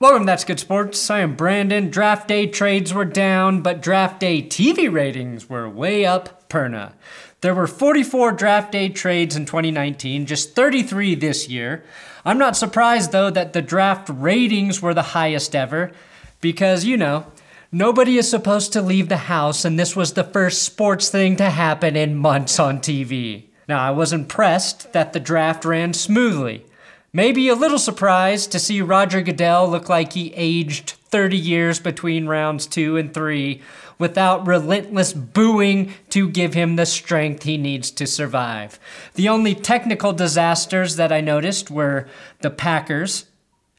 Welcome to That's Good Sports. I am Brandon. Draft day trades were down, but draft day TV ratings were way up perna. There were 44 draft day trades in 2019, just 33 this year. I'm not surprised though that the draft ratings were the highest ever, because you know, nobody is supposed to leave the house, and this was the first sports thing to happen in months on TV. Now, I was impressed that the draft ran smoothly. Maybe a little surprised to see Roger Goodell look like he aged 30 years between rounds two and three without relentless booing to give him the strength he needs to survive. The only technical disasters that I noticed were the Packers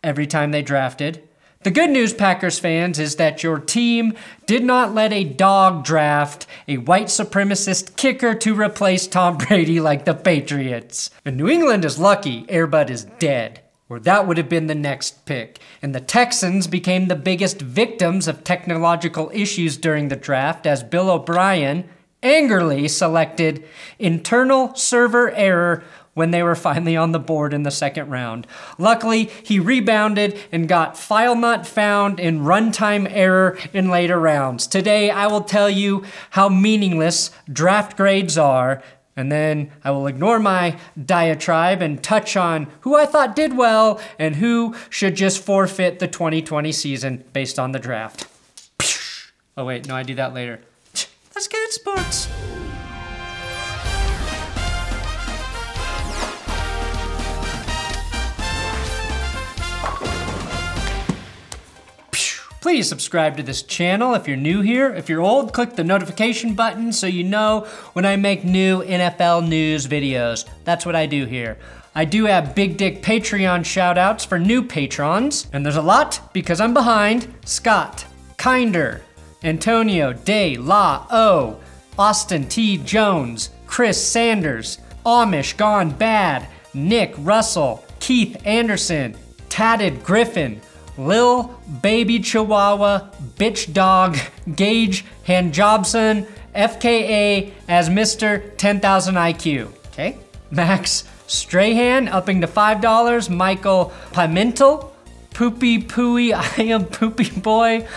every time they drafted, the good news, Packers fans, is that your team did not let a dog draft a white supremacist kicker to replace Tom Brady like the Patriots. And New England is lucky Airbud is dead, or that would have been the next pick. And the Texans became the biggest victims of technological issues during the draft as Bill O'Brien angrily selected internal server error when they were finally on the board in the second round. Luckily, he rebounded and got file not found in runtime error in later rounds. Today, I will tell you how meaningless draft grades are, and then I will ignore my diatribe and touch on who I thought did well and who should just forfeit the 2020 season based on the draft. Oh, wait, no, I do that later. That's good sports. Please subscribe to this channel if you're new here. If you're old, click the notification button so you know when I make new NFL news videos. That's what I do here. I do have big dick Patreon shoutouts for new patrons, and there's a lot because I'm behind Scott, Kinder, Antonio, Day, La, O, Austin T. Jones, Chris Sanders, Amish Gone Bad, Nick Russell, Keith Anderson, Tatted Griffin, Lil Baby Chihuahua, Bitch Dog, Gage Hanjobson, FKA as Mr. 10,000 IQ. Okay? Max Strahan upping to $5. Michael Pimentel, Poopy Pooey, I am Poopy Boy,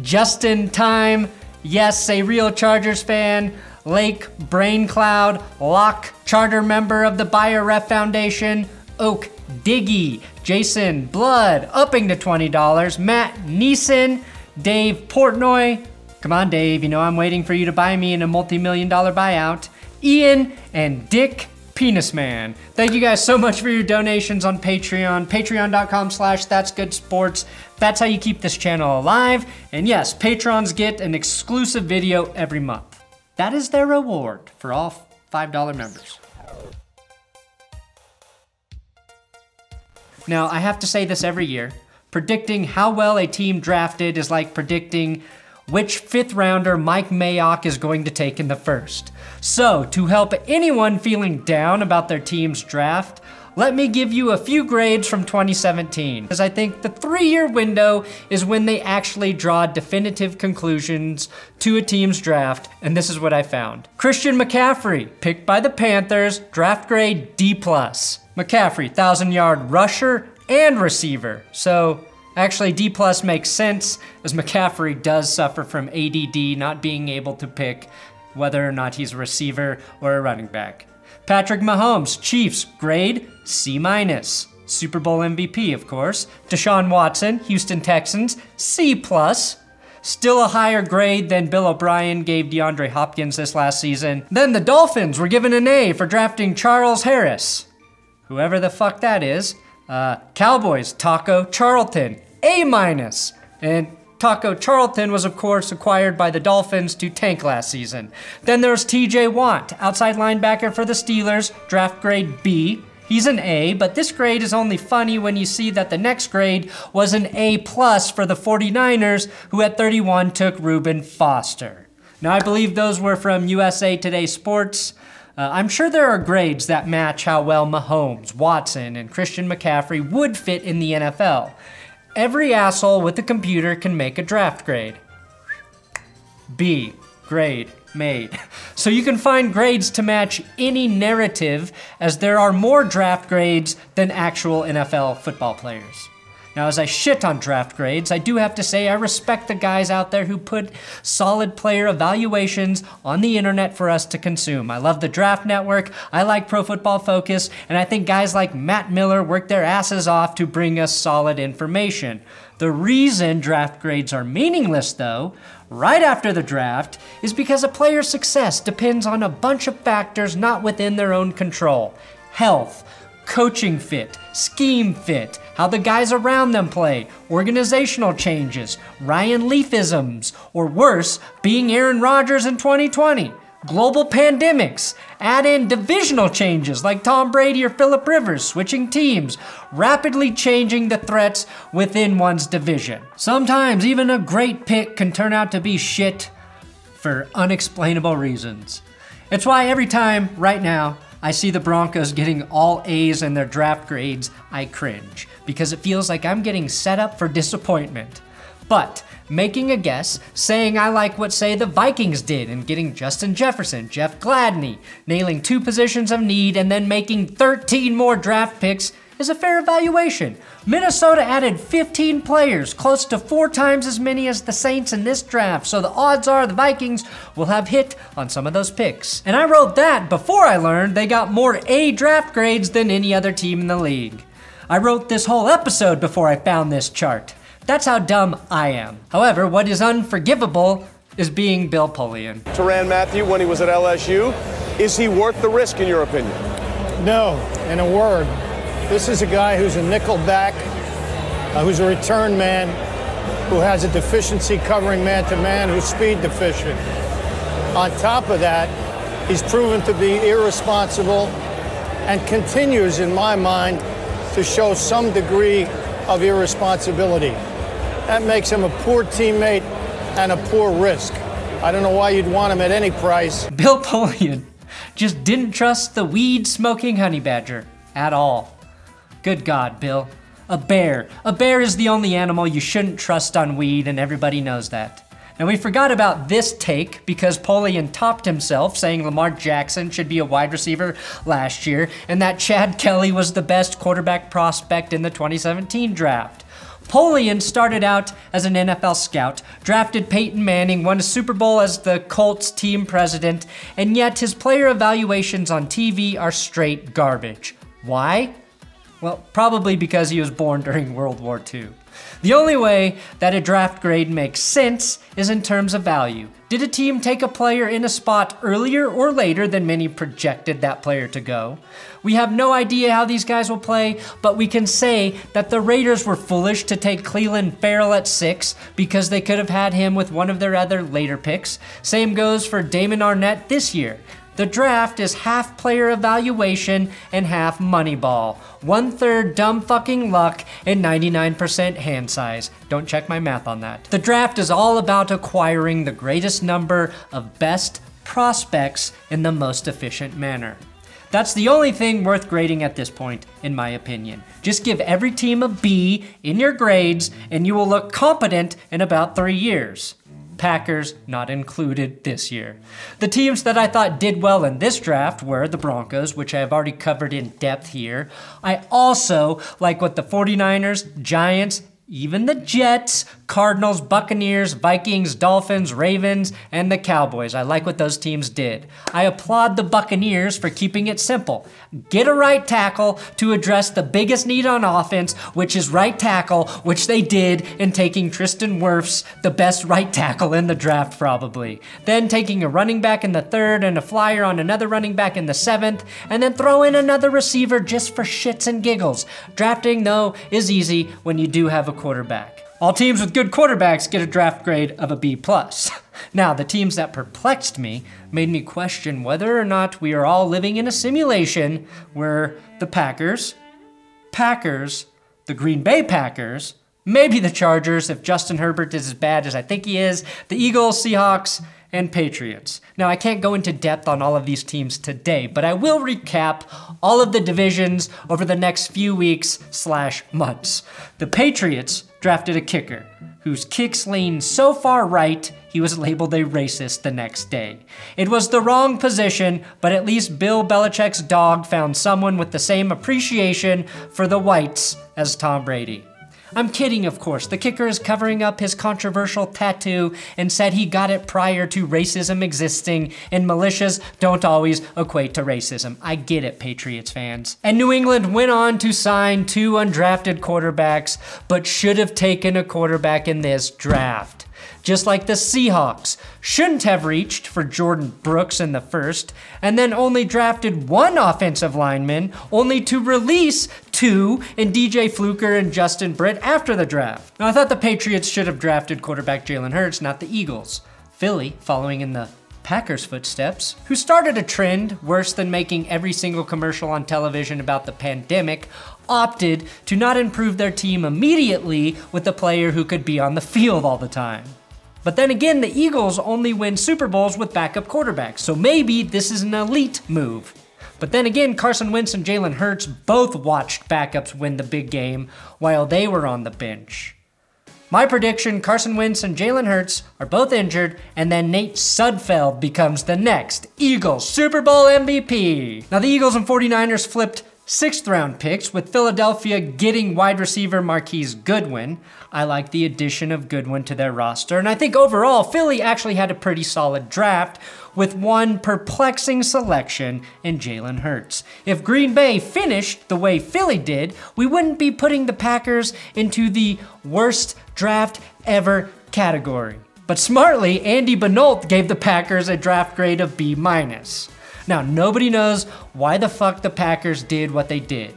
Justin Time, yes, a real Chargers fan, Lake Brain Cloud, Locke, charter member of the BioRef Foundation, Oak Diggy, Jason Blood, upping to $20. Matt Neeson, Dave Portnoy. Come on, Dave, you know I'm waiting for you to buy me in a multi million dollar buyout. Ian and Dick Penis Man. Thank you guys so much for your donations on Patreon. Patreon.com slash That's Good Sports. That's how you keep this channel alive. And yes, patrons get an exclusive video every month. That is their reward for all $5 members. Now, I have to say this every year. Predicting how well a team drafted is like predicting which fifth rounder Mike Mayock is going to take in the first. So, to help anyone feeling down about their team's draft, let me give you a few grades from 2017, because I think the three year window is when they actually draw definitive conclusions to a team's draft, and this is what I found. Christian McCaffrey, picked by the Panthers, draft grade D. McCaffrey, 1,000 yard rusher and receiver. So actually, D plus makes sense as McCaffrey does suffer from ADD, not being able to pick whether or not he's a receiver or a running back. Patrick Mahomes, Chiefs, grade C minus. Super Bowl MVP, of course. Deshaun Watson, Houston Texans, C plus. Still a higher grade than Bill O'Brien gave DeAndre Hopkins this last season. Then the Dolphins were given an A for drafting Charles Harris whoever the fuck that is. Uh, Cowboys, Taco Charlton, A minus. And Taco Charlton was, of course, acquired by the Dolphins to tank last season. Then there's TJ Watt, outside linebacker for the Steelers, draft grade B. He's an A, but this grade is only funny when you see that the next grade was an A plus for the 49ers, who at 31 took Reuben Foster. Now, I believe those were from USA Today Sports. Uh, I'm sure there are grades that match how well Mahomes, Watson, and Christian McCaffrey would fit in the NFL. Every asshole with a computer can make a draft grade. B, grade made. So you can find grades to match any narrative as there are more draft grades than actual NFL football players. Now, as I shit on draft grades, I do have to say I respect the guys out there who put solid player evaluations on the internet for us to consume. I love the Draft Network, I like Pro Football Focus, and I think guys like Matt Miller work their asses off to bring us solid information. The reason draft grades are meaningless, though, right after the draft, is because a player's success depends on a bunch of factors not within their own control health, coaching fit, scheme fit, how the guys around them play, organizational changes, Ryan Leafisms, or worse, being Aaron Rodgers in 2020. Global pandemics, add in divisional changes like Tom Brady or Philip Rivers switching teams, rapidly changing the threats within one's division. Sometimes even a great pick can turn out to be shit for unexplainable reasons. It's why every time, right now, I see the Broncos getting all A's in their draft grades, I cringe because it feels like I'm getting set up for disappointment. But making a guess, saying I like what, say, the Vikings did in getting Justin Jefferson, Jeff Gladney, nailing two positions of need, and then making 13 more draft picks is a fair evaluation. Minnesota added 15 players, close to four times as many as the Saints in this draft, so the odds are the Vikings will have hit on some of those picks. And I wrote that before I learned they got more A draft grades than any other team in the league. I wrote this whole episode before I found this chart. That's how dumb I am. However, what is unforgivable is being Bill Polian. Tyrann Mathieu, when he was at LSU, is he worth the risk in your opinion? No, in a word. This is a guy who's a nickel back, uh, who's a return man, who has a deficiency covering man to man, who's speed deficient. On top of that, he's proven to be irresponsible and continues, in my mind, to show some degree of irresponsibility. That makes him a poor teammate and a poor risk. I don't know why you'd want him at any price. Bill Polian just didn't trust the weed smoking honey badger at all. Good God, Bill. A bear. A bear is the only animal you shouldn't trust on weed, and everybody knows that. Now, we forgot about this take because Polian topped himself saying Lamar Jackson should be a wide receiver last year and that Chad Kelly was the best quarterback prospect in the 2017 draft. Polian started out as an NFL scout, drafted Peyton Manning, won a Super Bowl as the Colts team president, and yet his player evaluations on TV are straight garbage. Why? Well, probably because he was born during World War II. The only way that a draft grade makes sense is in terms of value. Did a team take a player in a spot earlier or later than many projected that player to go? We have no idea how these guys will play, but we can say that the Raiders were foolish to take Clelin Ferrell at six because they could have had him with one of their other later picks. Same goes for Damon Arnette this year. The draft is half player evaluation and half money ball. One third dumb fucking luck and 99% hand size. Don't check my math on that. The draft is all about acquiring the greatest number of best prospects in the most efficient manner. That's the only thing worth grading at this point, in my opinion. Just give every team a B in your grades, and you will look competent in about three years. Packers not included this year. The teams that I thought did well in this draft were the Broncos, which I have already covered in depth here. I also like what the 49ers, Giants, even the Jets, Cardinals, Buccaneers, Vikings, Dolphins, Ravens, and the Cowboys. I like what those teams did. I applaud the Buccaneers for keeping it simple. Get a right tackle to address the biggest need on offense, which is right tackle, which they did in taking Tristan Wirfs, the best right tackle in the draft probably. Then taking a running back in the third and a flyer on another running back in the seventh, and then throw in another receiver just for shits and giggles. Drafting, though, is easy when you do have a quarterback. All teams with good quarterbacks get a draft grade of a B+. Now, the teams that perplexed me made me question whether or not we are all living in a simulation where the Packers, Packers, the Green Bay Packers, maybe the Chargers if Justin Herbert is as bad as I think he is, the Eagles, Seahawks, and Patriots. Now, I can't go into depth on all of these teams today, but I will recap all of the divisions over the next few weeks slash months. The Patriots drafted a kicker whose kicks lean so far right he was labeled a racist the next day. It was the wrong position, but at least Bill Belichick's dog found someone with the same appreciation for the whites as Tom Brady. I'm kidding, of course. The kicker is covering up his controversial tattoo and said he got it prior to racism existing, and militias don't always equate to racism. I get it, Patriots fans. And New England went on to sign two undrafted quarterbacks, but should have taken a quarterback in this draft just like the Seahawks shouldn't have reached for Jordyn Brooks in the first, and then only drafted one offensive lineman, only to release two in DJ Fluker and Justin Britt after the draft. Now, I thought the Patriots should have drafted quarterback Jalen Hurts, not the Eagles. Philly, following in the Packers' footsteps, who started a trend worse than making every single commercial on television about the pandemic, opted to not improve their team immediately with a player who could be on the field all the time. But then again, the Eagles only win Super Bowls with backup quarterbacks, so maybe this is an elite move. But then again, Carson Wentz and Jalen Hurts both watched backups win the big game while they were on the bench. My prediction Carson Wentz and Jalen Hurts are both injured, and then Nate Sudfeld becomes the next Eagles Super Bowl MVP. Now, the Eagles and 49ers flipped sixth round picks, with Philadelphia getting wide receiver Marquise Goodwin. I like the addition of Goodwin to their roster, and I think overall, Philly actually had a pretty solid draft with one perplexing selection in Jalen Hurts. If Green Bay finished the way Philly did, we wouldn't be putting the Packers into the worst draft ever category. But smartly, Andy Benoit gave the Packers a draft grade of B minus. Now, nobody knows why the fuck the Packers did what they did.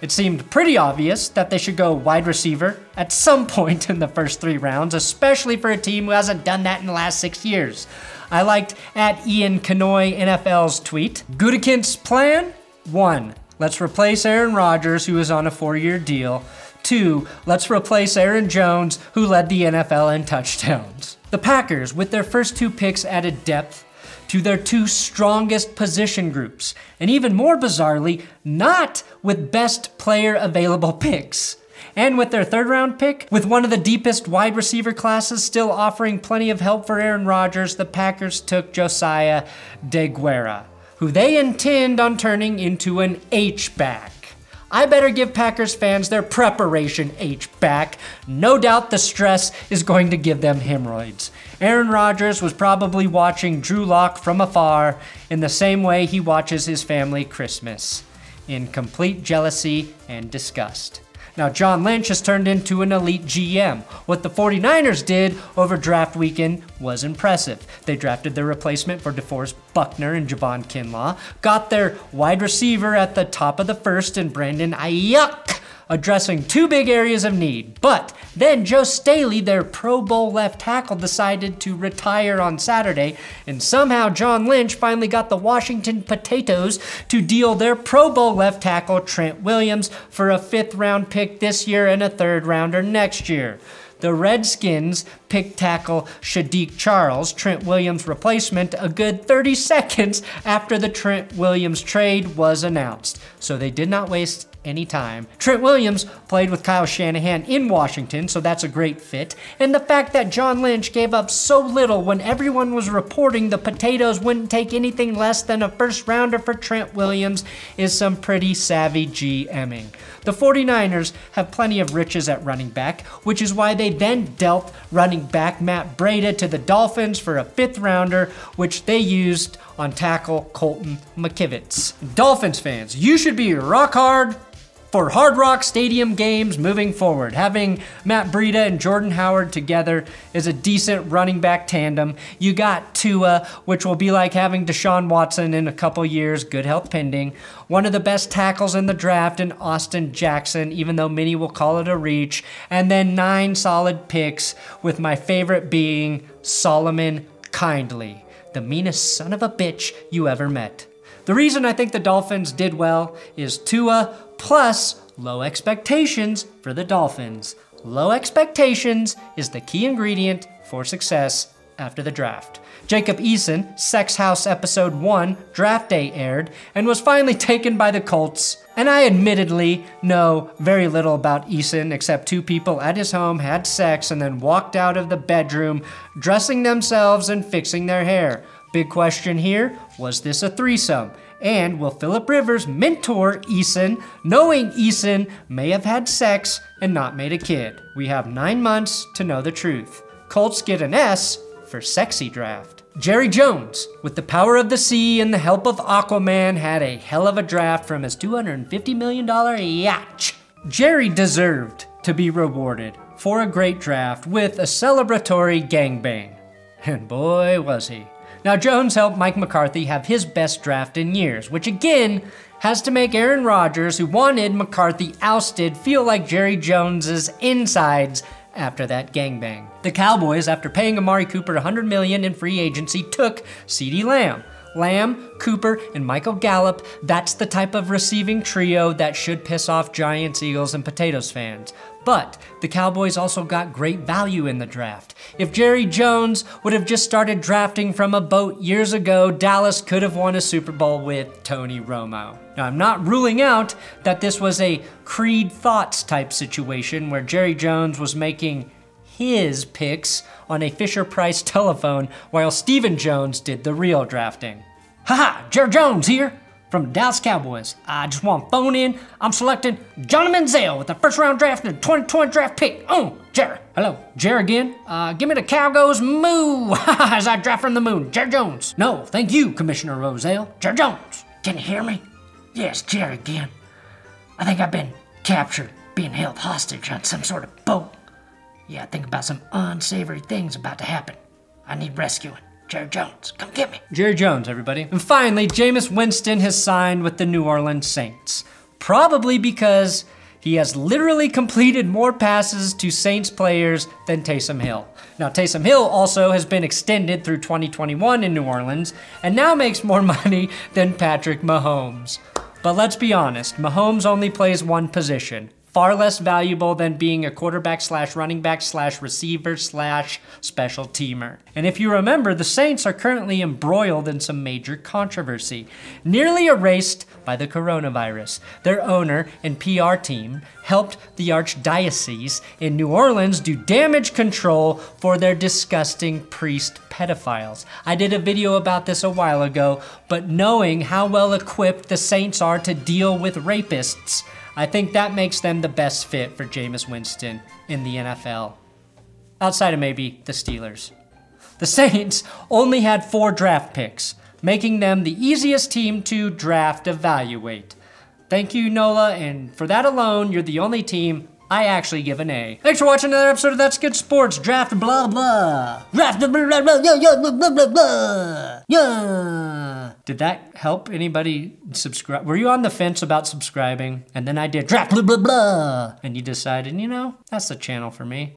It seemed pretty obvious that they should go wide receiver at some point in the first three rounds, especially for a team who hasn't done that in the last six years. I liked at Ian Kenyon NFL's tweet. Gutekunst's plan? One, let's replace Aaron Rodgers, who is on a four-year deal. Two, let's replace Aaron Jones, who led the NFL in touchdowns. The Packers, with their first two picks, added depth to their two strongest position groups, and even more bizarrely, not with best player available picks. And with their third round pick, with one of the deepest wide receiver classes still offering plenty of help for Aaron Rodgers, the Packers took Josiah DeGuara, who they intend on turning into an H-back. I better give Packers fans their preparation H back. No doubt the stress is going to give them hemorrhoids. Aaron Rodgers was probably watching Drew Lock from afar in the same way he watches his family Christmas, in complete jealousy and disgust. Now, John Lynch has turned into an elite GM. What the 49ers did over draft weekend was impressive. They drafted their replacement for DeForest Buckner and Javon Kinlaw, got their wide receiver at the top of the first in Brandon Aiyuk addressing two big areas of need. But then Joe Staley, their Pro Bowl left tackle, decided to retire on Saturday, and somehow John Lynch finally got the Washington Potatoes to deal their Pro Bowl left tackle Trent Williams for a fifth round pick this year and a third rounder next year. The Redskins picked tackle Saahdiq Charles, Trent Williams' replacement, a good 30 seconds after the Trent Williams trade was announced. So they did not waste any time. Trent Williams played with Kyle Shanahan in Washington, so that's a great fit. And the fact that John Lynch gave up so little when everyone was reporting the Potatoes wouldn't take anything less than a first rounder for Trent Williams is some pretty savvy GMing. The 49ers have plenty of riches at running back, which is why they then dealt running back Matt Breida to the Dolphins for a fifth rounder, which they used on tackle Colton McKivitz. Dolphins fans, you should be rock hard for Hard Rock Stadium games moving forward. Having Matt Breida and Jordan Howard together is a decent running back tandem. You got Tua, which will be like having Deshaun Watson in a couple years, good health pending. One of the best tackles in the draft in Austin Jackson, even though many will call it a reach. And then nine solid picks, with my favorite being Solomon Kindley, the meanest son of a bitch you ever met. The reason I think the Dolphins did well is Tua plus low expectations for the Dolphins. Low expectations is the key ingredient for success after the draft. Jacob Eason, Sex House Episode 1, Draft Day aired, and was finally taken by the Colts. And I admittedly know very little about Eason except two people at his home had sex and then walked out of the bedroom dressing themselves and fixing their hair. Big question here was this a threesome? And will Philip Rivers mentor Eason, knowing Eason may have had sex and not made a kid? We have nine months to know the truth. Colts get an S for sexy draft. Jerry Jones, with the power of the sea and the help of Aquaman, had a hell of a draft from his $250 million yacht. Jerry deserved to be rewarded for a great draft with a celebratory gangbang. And boy, was he. Now, Jones helped Mike McCarthy have his best draft in years, which again has to make Aaron Rodgers, who wanted McCarthy ousted, feel like Jerry Jones's insides after that gangbang. The Cowboys, after paying Amari Cooper 100 million in free agency, took CeeDee Lamb. Lamb, Cooper, and Michael Gallup, that's the type of receiving trio that should piss off Giants, Eagles, and Potatoes fans. But the Cowboys also got great value in the draft. If Jerry Jones would have just started drafting from a boat years ago, Dallas could have won a Super Bowl with Tony Romo. Now, I'm not ruling out that this was a Creed Thoughts type situation where Jerry Jones was making his picks on a Fisher Price telephone while Stephen Jones did the real drafting. Haha, Jerry Jones here from the Dallas Cowboys. I just want to phone in. I'm selecting Johnny Manziel with the first round draft and 2020 draft pick. Oh, Jerry. Hello, Jerry again. Uh, give me the cow goes moo as I draft from the moon. Jerry Jones. No, thank you, Commissioner Rozelle. Jerry Jones. Can you hear me? Yes, Jerry again. I think I've been captured, being held hostage on some sort of boat. Yeah, I think about some unsavory things about to happen. I need rescuing. Jerry Jones, come get me. Jerry Jones, everybody. And finally, Jameis Winston has signed with the New Orleans Saints. Probably because he has literally completed more passes to Saints players than Taysom Hill. Now, Taysom Hill also has been extended through 2021 in New Orleans and now makes more money than Patrick Mahomes. But let's be honest, Mahomes only plays one position far less valuable than being a quarterback slash running back slash receiver slash special teamer. And if you remember, the Saints are currently embroiled in some major controversy, nearly erased by the coronavirus. Their owner and PR team helped the archdiocese in New Orleans do damage control for their disgusting priest pedophiles. I did a video about this a while ago, but knowing how well equipped the Saints are to deal with rapists, I think that makes them the best fit for Jameis Winston in the NFL. Outside of maybe the Steelers. The Saints only had four draft picks, making them the easiest team to draft evaluate. Thank you, Nola, and for that alone, you're the only team I actually give an A. Thanks for watching another episode of That's Good Sports. Draft blah blah. Draft blah blah blah blah blah blah blah. Yeah. Did that help anybody subscribe? Were you on the fence about subscribing? And then I did draft blah blah blah. And you decided, you know, that's the channel for me.